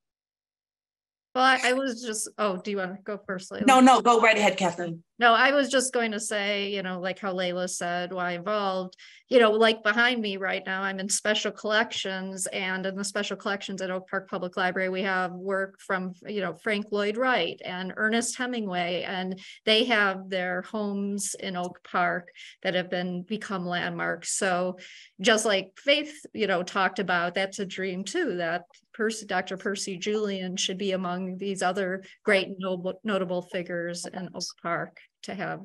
S3: Well, I, I, was just, oh, do you want to go first, Layla?
S2: No, no, go right ahead, Kathleen.
S3: No, I was just going to say, you know, like how Layla said, why involved, you know, like behind me right now, I'm in special collections and in the special collections at Oak Park Public Library, we have work from, you know, Frank Lloyd Wright and Ernest Hemingway, and they have their homes in Oak Park that have been become landmarks. So just like Faith, you know, talked about, that's a dream too, that Percy, Dr. Percy Julian should be among these other great noble, notable figures in Oak Park to have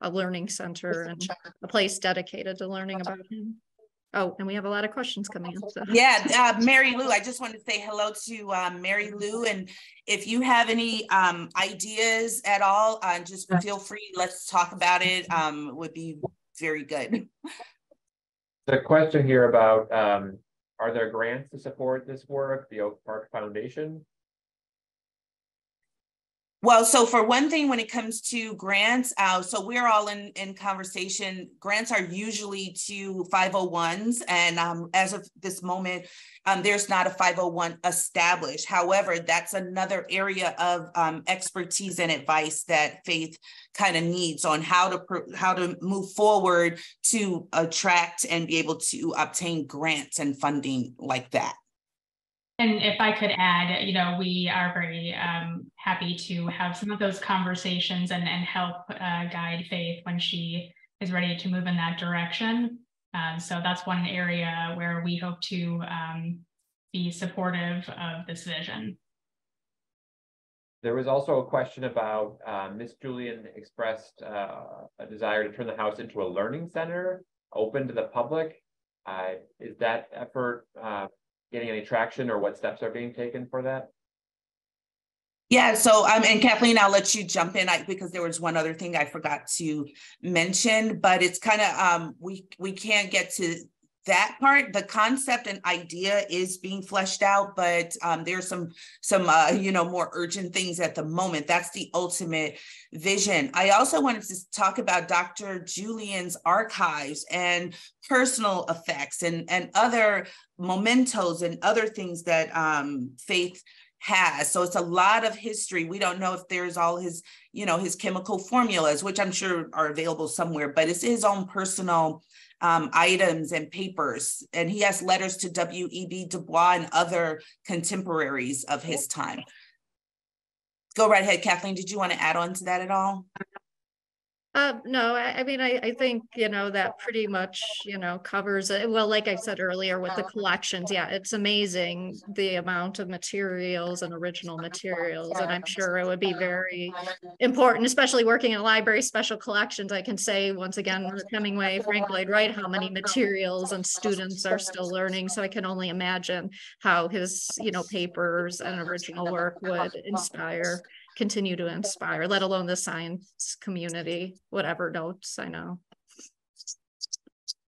S3: a learning center and a place dedicated to learning about him. Oh, and we have a lot of questions coming in. So.
S2: Yeah, uh, Mary Lou, I just want to say hello to um, Mary Lou. And if you have any um, ideas at all, uh, just feel free. Let's talk about it. Um, would be very good.
S7: The question here about um, are there grants to support this work, the Oak Park Foundation?
S2: Well, so for one thing, when it comes to grants, uh, so we're all in, in conversation. Grants are usually to 501s. And um, as of this moment, um, there's not a 501 established. However, that's another area of um, expertise and advice that Faith kind of needs on how to how to move forward to attract and be able to obtain grants and funding like that.
S1: And if I could add, you know, we are very um, happy to have some of those conversations and, and help uh, guide Faith when she is ready to move in that direction. Um, so that's one area where we hope to um, be supportive of this vision.
S7: There was also a question about uh, Miss Julian expressed uh, a desire to turn the house into a learning center open to the public. Uh, is that effort uh, getting any traction or what steps are being taken for that?
S2: Yeah, so um, and Kathleen, I'll let you jump in I, because there was one other thing I forgot to mention, but it's kind of um, we we can't get to that part the concept and idea is being fleshed out but um, there's some some uh, you know more urgent things at the moment. That's the ultimate vision. I also wanted to talk about dr julian's archives and personal effects and and other mementos and other things that um, faith has so it's a lot of history we don't know if there's all his you know his chemical formulas which i'm sure are available somewhere but it's his own personal um, items and papers. And he has letters to W.E.B. Du Bois and other contemporaries of his time. Go right ahead, Kathleen. Did you want to add on to that at all?
S3: Uh, no, I, I mean, I, I think, you know, that pretty much, you know, covers it. Well, like I said earlier with the collections, yeah, it's amazing the amount of materials and original materials. And I'm sure it would be very important, especially working in a library special collections. I can say once again, with Hemingway, Frank Lloyd Wright, how many materials and students are still learning. So I can only imagine how his, you know, papers and original work would inspire continue to inspire, let alone the science community, whatever notes I know.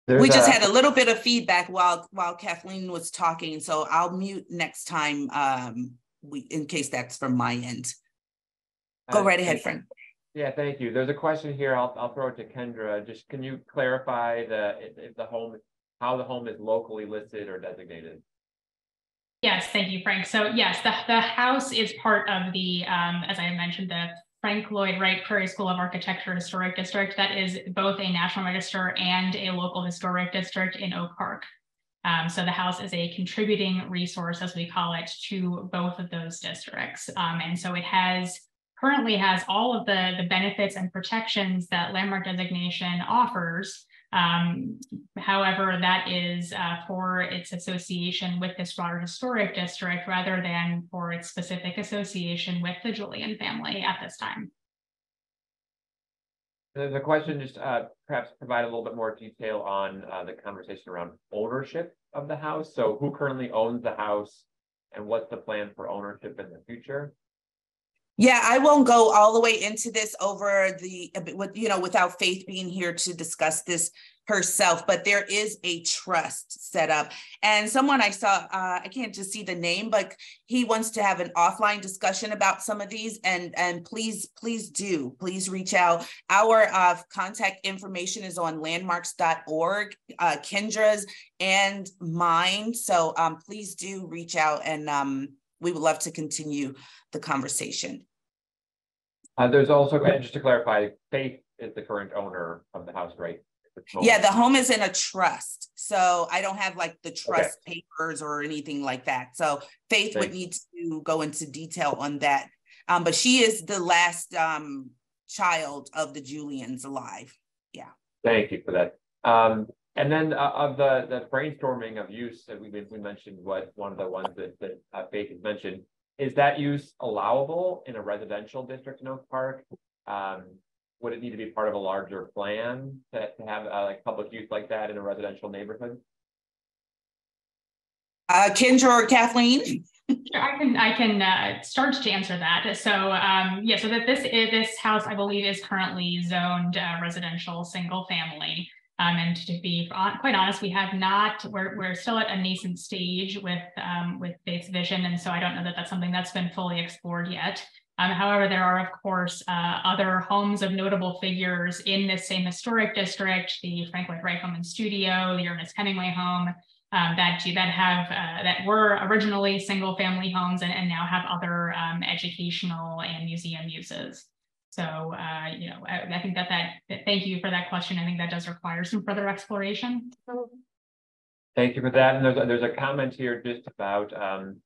S2: There's we just a, had a little bit of feedback while while Kathleen was talking, so I'll mute next time um, we in case that's from my end. Go uh, right ahead, friend.
S7: Yeah, thank you. There's a question here. I'll I'll throw it to Kendra. Just can you clarify the if, if the home how the home is locally listed or designated?
S1: Yes, thank you, Frank. So yes, the, the house is part of the, um, as I mentioned, the Frank Lloyd Wright Prairie School of Architecture Historic District. That is both a National Register and a local historic district in Oak Park. Um, so the house is a contributing resource, as we call it, to both of those districts. Um, and so it has currently has all of the, the benefits and protections that landmark designation offers, um, however, that is uh, for its association with this broader historic district rather than for its specific association with the Julian family at this time.
S7: A question, just uh, perhaps provide a little bit more detail on uh, the conversation around ownership of the house. So who currently owns the house and what's the plan for ownership in the future?
S2: Yeah, I won't go all the way into this over the, with, you know, without Faith being here to discuss this herself, but there is a trust set up. And someone I saw, uh, I can't just see the name, but he wants to have an offline discussion about some of these. And, and please, please do, please reach out. Our uh, contact information is on landmarks.org, uh, Kendra's and mine. So um, please do reach out and um, we would love to continue the conversation.
S7: Uh, there's also, just to clarify, Faith is the current owner of the house, right?
S2: Yeah, the home is in a trust. So I don't have like the trust okay. papers or anything like that. So Faith Thanks. would need to go into detail on that. Um, but she is the last um, child of the Julians alive. Yeah.
S7: Thank you for that. Um, and then uh, of the, the brainstorming of use that we, we mentioned, what one of the ones that, that uh, Faith has mentioned, is that use allowable in a residential district in Oak Park? Um, would it need to be part of a larger plan to, to have uh, like public use like that in a residential neighborhood?
S2: Uh, Kendra or Kathleen?
S1: Sure, I can I can uh, start to answer that. So um, yeah, so that this is, this house I believe is currently zoned uh, residential single family. Um, and to be quite honest, we have not, we're, we're still at a nascent stage with, um, with Faith's vision. And so I don't know that that's something that's been fully explored yet. Um, however, there are, of course, uh, other homes of notable figures in this same historic district, the Frank Lloyd Wright Home and Studio, the Ernest Hemingway Home, um, that do that have uh, that were originally single family homes and, and now have other um, educational and museum uses. So, uh, you know, I, I, think that, that that thank you for that question. I think that does require some further exploration.
S7: Thank you for that. And there's a, there's a comment here just about um,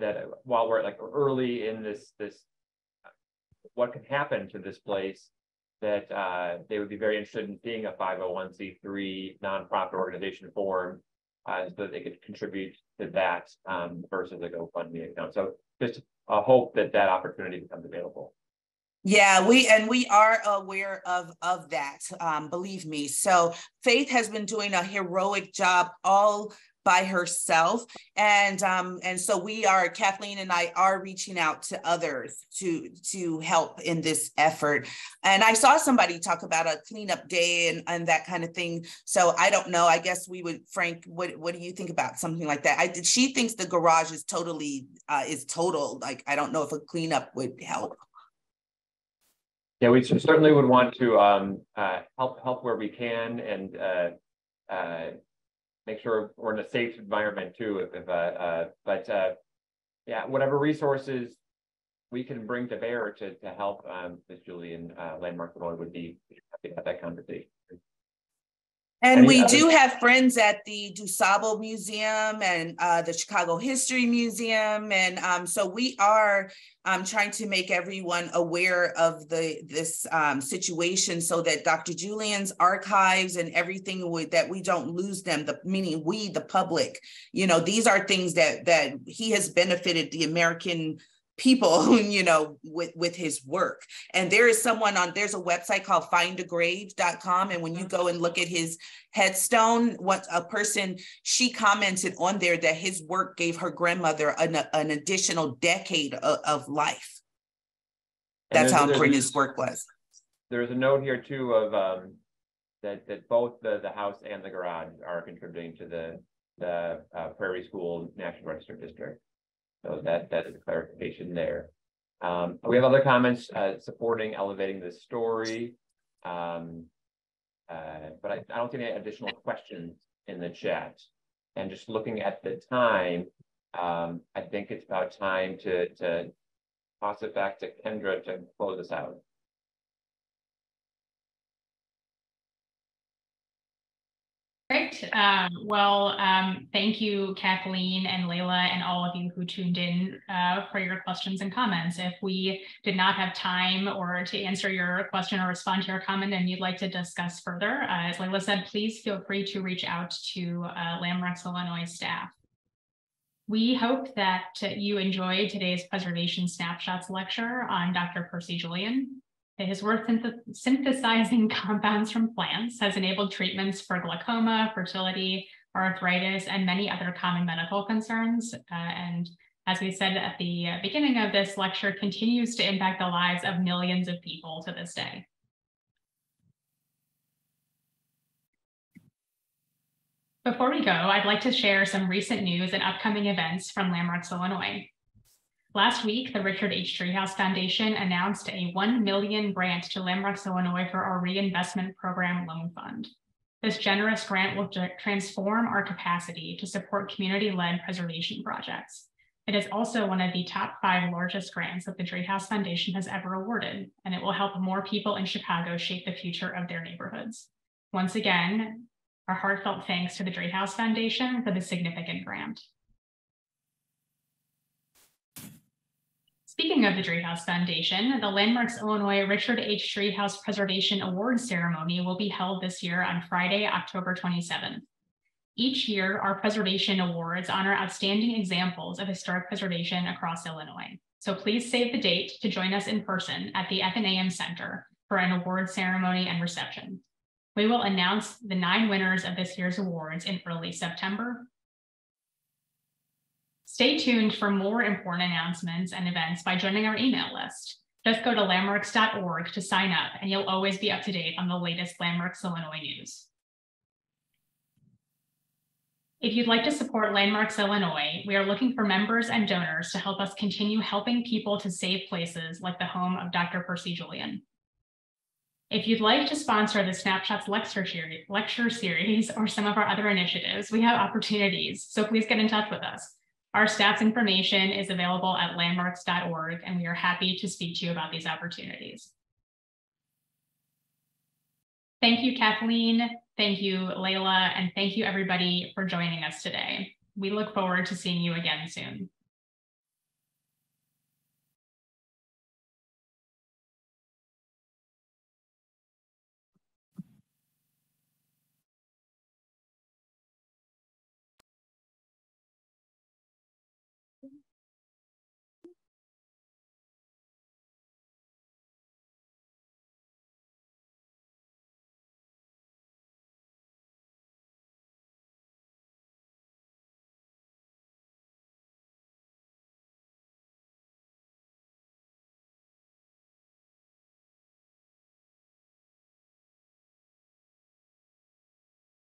S7: that while we're like early in this this what can happen to this place that uh, they would be very interested in being a 501c3 nonprofit organization form uh, so that they could contribute to that um, versus a GoFundMe account. So just a hope that that opportunity becomes available.
S2: Yeah, we and we are aware of of that. Um, believe me. So Faith has been doing a heroic job all by herself and um and so we are kathleen and i are reaching out to others to to help in this effort and i saw somebody talk about a cleanup day and and that kind of thing so i don't know i guess we would frank what what do you think about something like that i did she thinks the garage is totally uh is total like i don't know if a cleanup would help
S7: yeah we certainly would want to um uh help help where we can and uh uh make sure we're in a safe environment too. If, if uh, uh, but uh, yeah, whatever resources we can bring to bear to to help um, Ms. Julian uh, Landmark Illinois would be happy to have that conversation.
S2: And Any we do have friends at the DuSable Museum and uh, the Chicago History Museum. And um, so we are um, trying to make everyone aware of the this um, situation so that Dr. Julian's archives and everything would that we don't lose them, the meaning we, the public, you know, these are things that that he has benefited the American people you know with with his work. And there is someone on there's a website called findagrave.com and when you go and look at his headstone what a person she commented on there that his work gave her grandmother an, an additional decade of, of life. That's how important his work was.
S7: there's a note here too of um that that both the the house and the garage are contributing to the the uh, prairie school national register district so that, that is a clarification there. Um, we have other comments uh, supporting elevating this story. Um, uh, but I, I don't see any additional questions in the chat. And just looking at the time, um, I think it's about time to, to toss it back to Kendra to close us out.
S1: Great. Um, well, um, thank you, Kathleen and Layla, and all of you who tuned in uh, for your questions and comments. If we did not have time or to answer your question or respond to your comment and you'd like to discuss further, uh, as Layla said, please feel free to reach out to uh, Landmarks Illinois staff. We hope that you enjoyed today's Preservation Snapshots lecture on Dr. Percy Julian. His work synthesizing compounds from plants has enabled treatments for glaucoma, fertility, arthritis, and many other common medical concerns. Uh, and as we said at the beginning of this lecture, continues to impact the lives of millions of people to this day. Before we go, I'd like to share some recent news and upcoming events from Landmarks, Illinois. Last week, the Richard H. Driehaus Foundation announced a 1 million grant to Landmarks, Illinois for our reinvestment program loan fund. This generous grant will transform our capacity to support community-led preservation projects. It is also one of the top five largest grants that the Driehaus Foundation has ever awarded, and it will help more people in Chicago shape the future of their neighborhoods. Once again, our heartfelt thanks to the Driehaus Foundation for this significant grant. Speaking of the Driehaus Foundation, the Landmarks Illinois Richard H. Driehaus Preservation Awards ceremony will be held this year on Friday, October 27th. Each year, our preservation awards honor outstanding examples of historic preservation across Illinois. So please save the date to join us in person at the Athenaeum Center for an award ceremony and reception. We will announce the nine winners of this year's awards in early September. Stay tuned for more important announcements and events by joining our email list. Just go to landmarks.org to sign up, and you'll always be up to date on the latest Landmarks Illinois news. If you'd like to support Landmarks Illinois, we are looking for members and donors to help us continue helping people to save places like the home of Dr. Percy Julian. If you'd like to sponsor the Snapshots lecture series, or some of our other initiatives, we have opportunities, so please get in touch with us. Our staff's information is available at landmarks.org, and we are happy to speak to you about these opportunities. Thank you, Kathleen. Thank you, Layla, and thank you everybody for joining us today. We look forward to seeing you again soon.